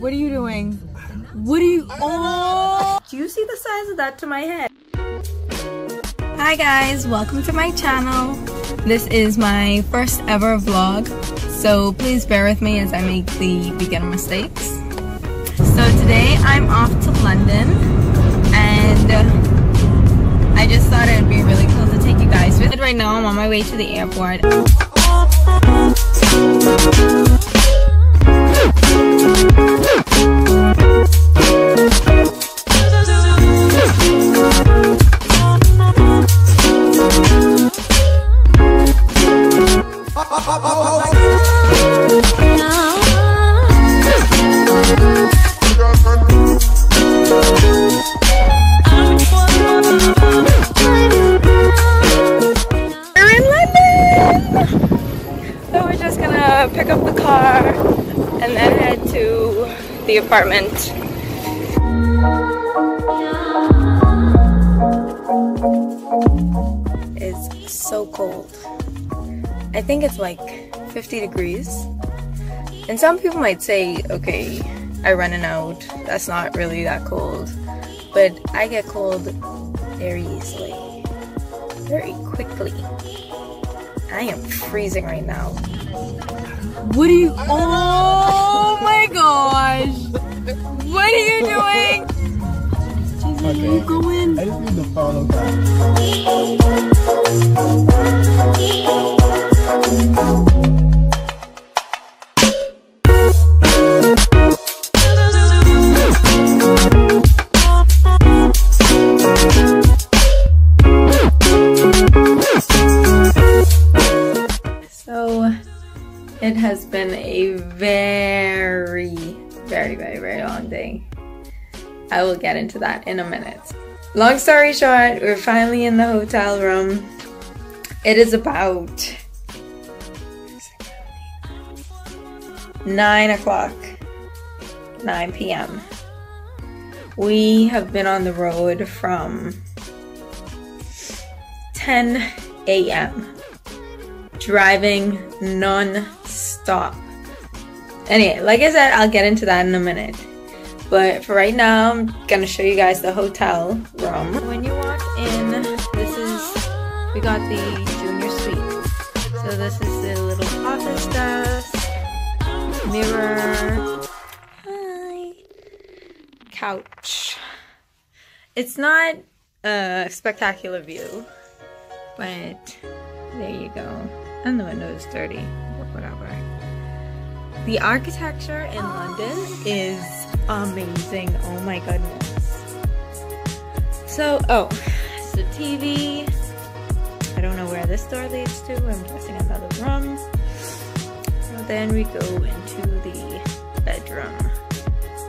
What are you doing? What are you? Oh! Do you see the size of that to my head? Hi guys, welcome to my channel. This is my first ever vlog, so please bear with me as I make the beginner mistakes. So today I'm off to London and uh, I just thought it'd be really cool to take you guys with. Right now I'm on my way to the airport. We're in pick up the car and then head to the apartment. I think it's like 50 degrees. And some people might say, okay, I running out. That's not really that cold. But I get cold very easily very quickly. I am freezing right now. What are you? Oh my gosh! What are you doing? Okay. You go in. I just need to follow that. Very, very, very, very long day. I will get into that in a minute. Long story short, we're finally in the hotel room. It is about nine o'clock, 9 p.m. We have been on the road from 10 a.m driving non-stop. Anyway, like I said, I'll get into that in a minute. But for right now, I'm gonna show you guys the hotel room. When you walk in, this is, we got the junior suite. So this is the little office desk, mirror, hi, couch. It's not a spectacular view, but there you go. And the window is dirty, but whatever. The architecture in London is amazing. Oh my goodness. So, oh, so TV. I don't know where this door leads to. I'm guessing another room. And then we go into the bedroom.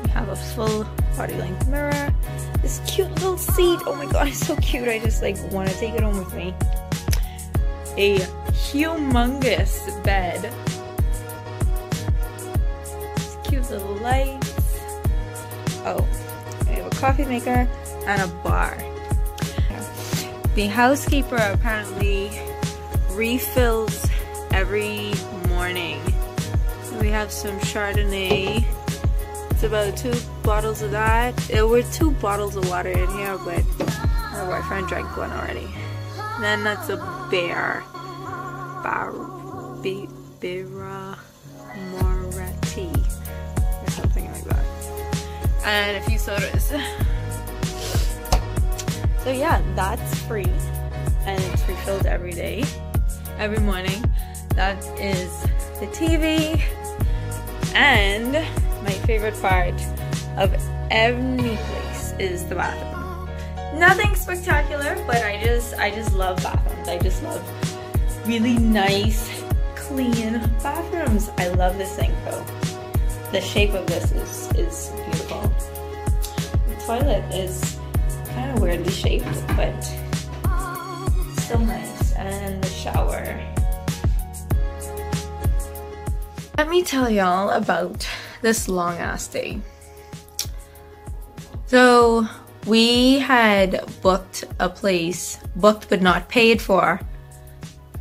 We have a full body length mirror. This cute little seat. Oh my god, it's so cute. I just like want to take it home with me a humongous bed. Cute little lights. Oh, I have a coffee maker and a bar. The housekeeper apparently refills every morning. We have some Chardonnay. It's about two bottles of that. There were two bottles of water in here, but my boyfriend drank one already. Then that's a bear. Bar Be Bira And a few sodas. So yeah, that's free. And it's refilled every day. Every morning. That is the TV. And my favorite part of any place is the bathroom nothing spectacular but i just i just love bathrooms i just love really nice clean bathrooms i love this thing though the shape of this is is beautiful toilet is kind of weirdly shaped but still nice and the shower let me tell y'all about this long ass day so we had booked a place, booked but not paid for,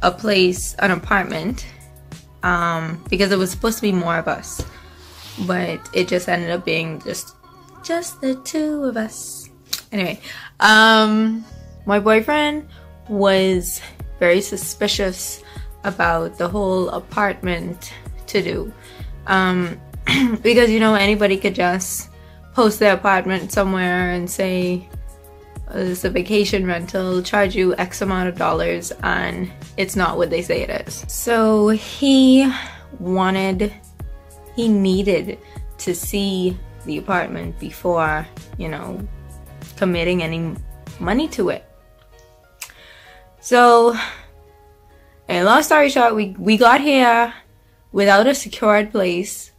a place, an apartment, um, because it was supposed to be more of us. but it just ended up being just just the two of us. Anyway, um, my boyfriend was very suspicious about the whole apartment to do. Um, because you know anybody could just post their apartment somewhere and say it's a vacation rental, charge you X amount of dollars, and it's not what they say it is. So he wanted, he needed to see the apartment before, you know, committing any money to it. So, a long story short, we, we got here without a secured place.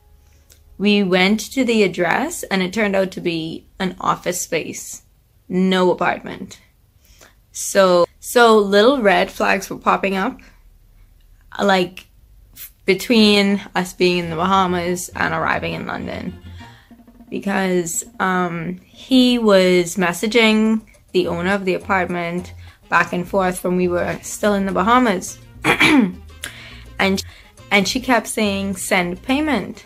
We went to the address and it turned out to be an office space, no apartment. So, so little red flags were popping up, like between us being in the Bahamas and arriving in London because um, he was messaging the owner of the apartment back and forth when we were still in the Bahamas. and and she kept saying send payment.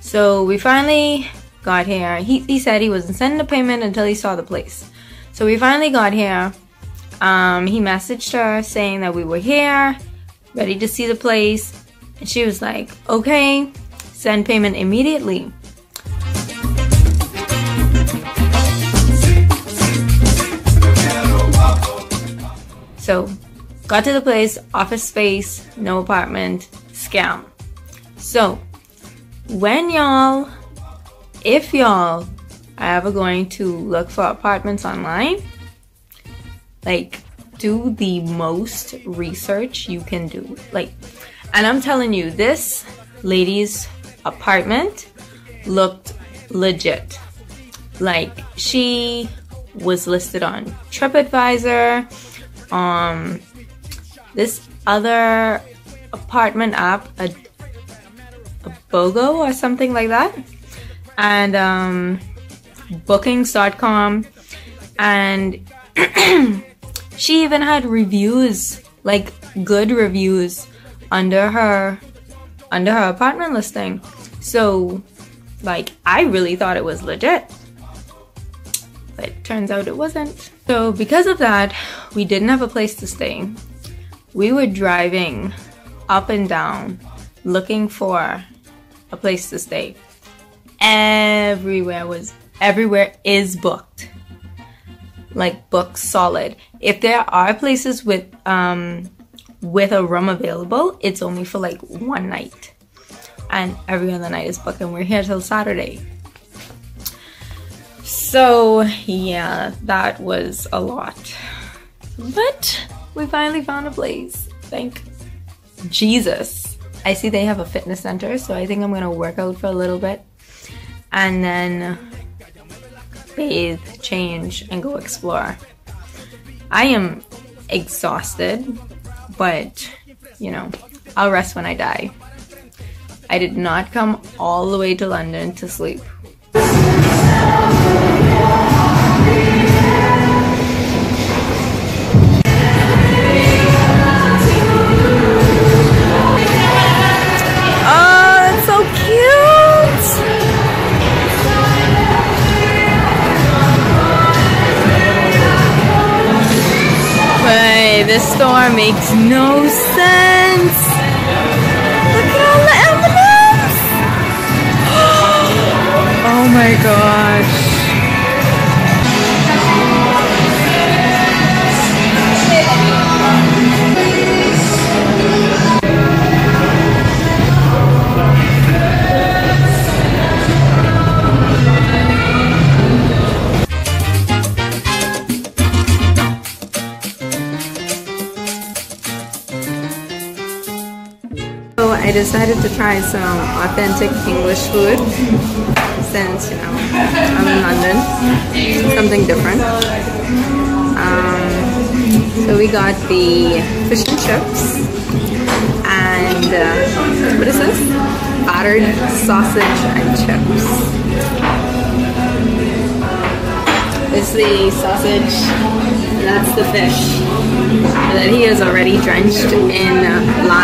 So we finally got here. He, he said he wasn't sending the payment until he saw the place. So we finally got here. Um, he messaged her saying that we were here, ready to see the place. And she was like, okay, send payment immediately. So, got to the place, office space, no apartment, scam. So, when y'all, if y'all are ever going to look for apartments online, like, do the most research you can do. Like, and I'm telling you, this lady's apartment looked legit. Like, she was listed on TripAdvisor um this other apartment app, a, a BOGO or something like that, and um, Bookings.com, and she even had reviews, like good reviews, under her under her apartment listing. So, like, I really thought it was legit but turns out it wasn't. So because of that, we didn't have a place to stay. We were driving up and down looking for a place to stay. Everywhere was everywhere is booked. Like booked solid. If there are places with um with a room available, it's only for like one night. And every other night is booked and we're here till Saturday. So, yeah, that was a lot. But we finally found a place. Thank Jesus. I see they have a fitness center, so I think I'm gonna work out for a little bit and then bathe, change, and go explore. I am exhausted, but you know, I'll rest when I die. I did not come all the way to London to sleep. This store makes no sense. Look at all the. Oh my gosh. Decided to try some authentic English food since, you know, I'm in London. Something different. Um, so we got the fish and chips and uh, what is this? Battered sausage and chips. This is the sausage, that's the fish. that he is already drenched in lime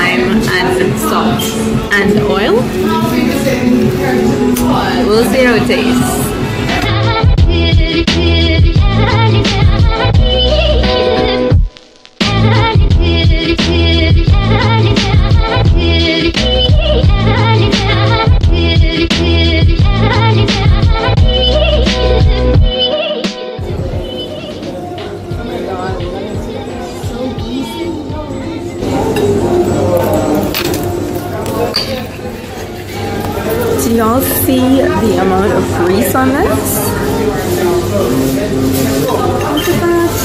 and oil. We'll see how it tastes. See the amount of grease on this? Look at that.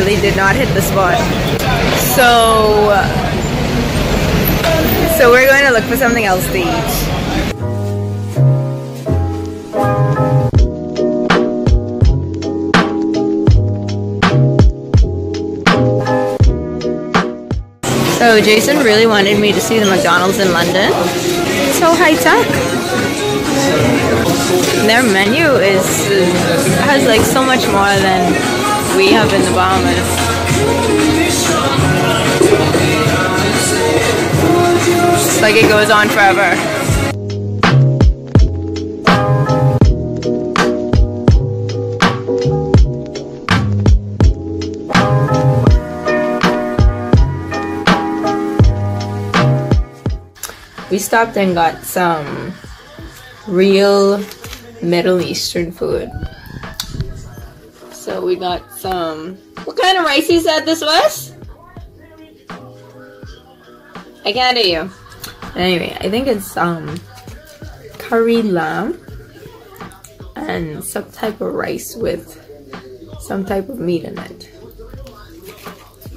Really did not hit the spot. So, so we're going to look for something else to eat. So Jason really wanted me to see the McDonald's in London. So high tech. Their menu is has like so much more than we have in the Bahamas. Like it goes on forever. We stopped and got some real Middle Eastern food. We got some. What kind of rice you said this was? I can't hear you. Anyway, I think it's um curry lamb and some type of rice with some type of meat in it.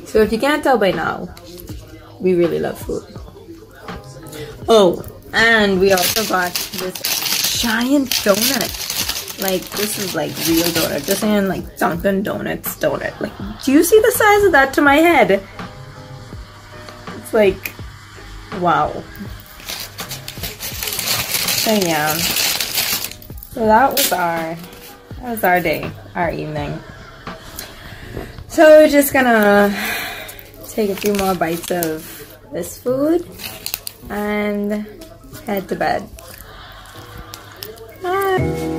So if you can't tell by now, we really love food. Oh, and we also got this giant donut. Like this is like real donut. Just saying like Dunkin' Donuts donut. Like, do you see the size of that to my head? It's like, wow. So yeah. So that was our that was our day, our evening. So we're just gonna take a few more bites of this food and head to bed. Bye.